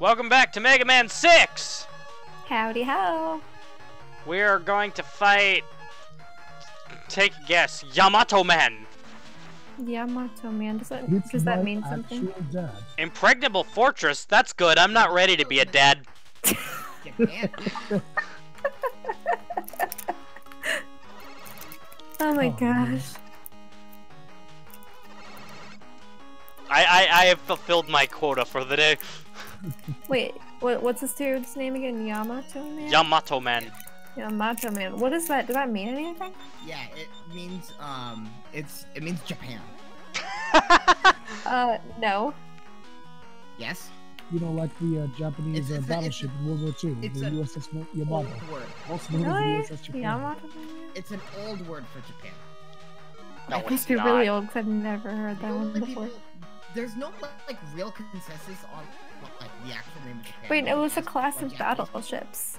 Welcome back to Mega Man 6! Howdy ho. We are going to fight. Take a guess. Yamato Man! Yamato man, does that It's does that mean something? dad. Impregnable Fortress? That's good. I'm not ready to be a dad. Oh my Oh, man. gosh. I, I, I have fulfilled my quota for the day. Wait, what what's this dude's name again? Yamato man? Yamato Man. Yamato man. What is that? Does that mean anything? yeah, it means um, it's it means Japan. Uh, no. Yes. You know, like the uh, Japanese It's- uh, it's a- battleship in World War II, it's the a- USS Yamato, Old word. also known Really? as USS Japan. Yamato man? It's an old word for Japan. No, I it's must be really old because I've never heard The that one only before. people- there's no like real consensus on what, like the actual name of Japan. Wait, it was a class of Japanese- battleships.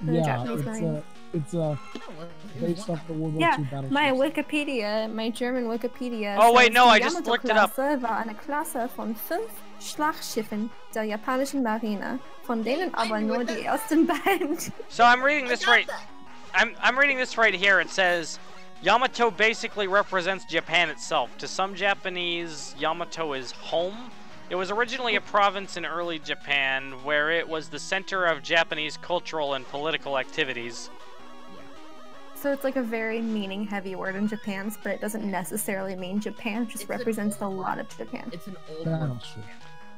The Yeah, Japanese it's Marines. uh, it's No, it was based off the World War Yeah, II battleship. My Wikipedia, my German Wikipedia. Oh, wait, no, I just looked it up. War eine Klasse von fünf Schlachtschiffen der japanischen Marine, von denen aber nur die ersten beiden. So I'm reading this right. I'm, I'm reading this right here. It says Yamato basically represents Japan itself. To some Japanese, Yamato is home. It was originally a province in early Japan where it was the center of Japanese cultural and political activities. So it's like a very meaning-heavy word in Japan, but it doesn't necessarily mean Japan. It just It's represents a lot of Japan. It's an old word.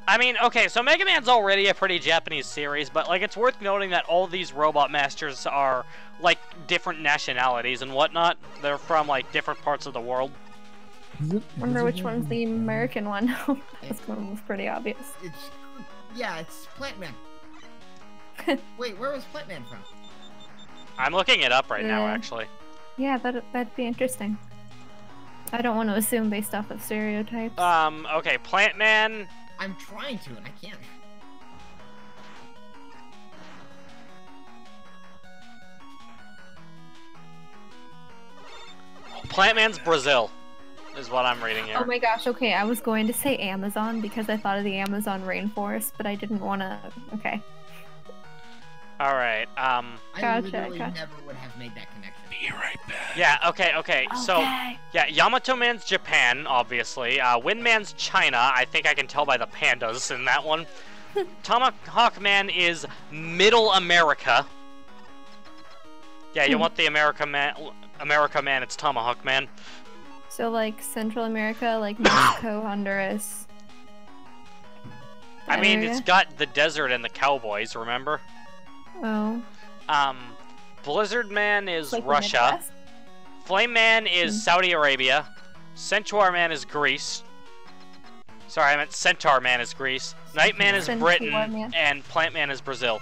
I mean, okay, so Mega Man's already a pretty Japanese series, but like it's worth noting that all these robot masters are like different nationalities and whatnot. They're from like different parts of the world. Is? Wonder which one's the American one. This one was pretty obvious. It's yeah, it's Plant Man. Wait, where was Plant Man from? I'm looking it up right now, actually. Yeah, that that'd be interesting. I don't want to assume based off of stereotypes. Um, okay, Plant Man. I'm trying to and I can't. Plant Man's Brazil, is what I'm reading here. Oh my gosh, okay, I was going to say Amazon because I thought of the Amazon rainforest, but I didn't want to. Okay. All right. Um. I Gotcha, literally gotcha. never would have made that connection. Be right back. Yeah. Okay. Okay. So. Okay. Yeah, Yamato Man's Japan, obviously. Uh, Wind Man's China. I think I can tell by the pandas in that one. Tomahawk Man is Middle America. Yeah, you Hmm. want the America Man? America Man? It's Tomahawk Man. So like Central America, like Mexico, Honduras. I mean, area? it's got the desert and the cowboys. Remember? oh, Um, Blizzard Man is like Russia. Flame Man is Hmm. Saudi Arabia. Centaur Man is Greece. Sorry, I meant Centaur Man is Greece. Night Man is Centaur Britain, Man. and Plant Man is Brazil.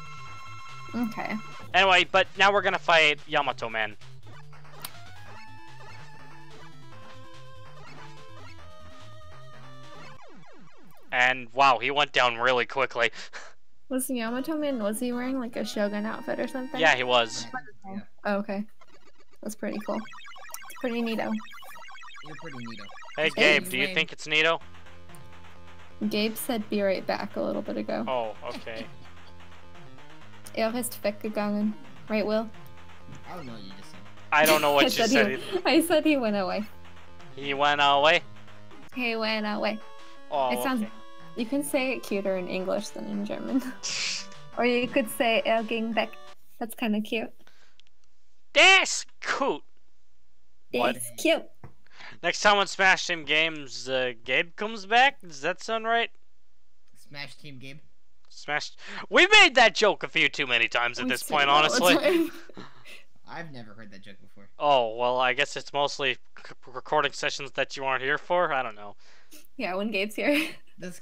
Okay. Anyway, but now we're gonna fight Yamato Man. And wow, he went down really quickly. Was Yamato Man? Was he wearing like a shogun outfit or something? yeah, he was. Oh, okay. That's pretty cool. Pretty neato. You're pretty neato. Hey Hey, Gabe, do you Lane. think it's Nito? Gabe said be right back a little bit ago. Oh, okay. Er ist weggegangen. Right, Will? I don't know what you just said. I don't know I what you said said. He, I said he went away. He went away. He went away. Oh, It sounds- okay. You can say it cuter in English than in German. or you could say er ging weg. That's kind of cute. That's cool. What? Cute. Next time on Smash Team Games, uh, Gabe comes back. Does that sound right? Smash Team Gabe. Smash. We made that joke a few too many times at We this point, it all the honestly. I've never heard that joke before. Oh well, I guess it's mostly c- recording sessions that you aren't here for. I don't know. yeah, when Gabe's here. This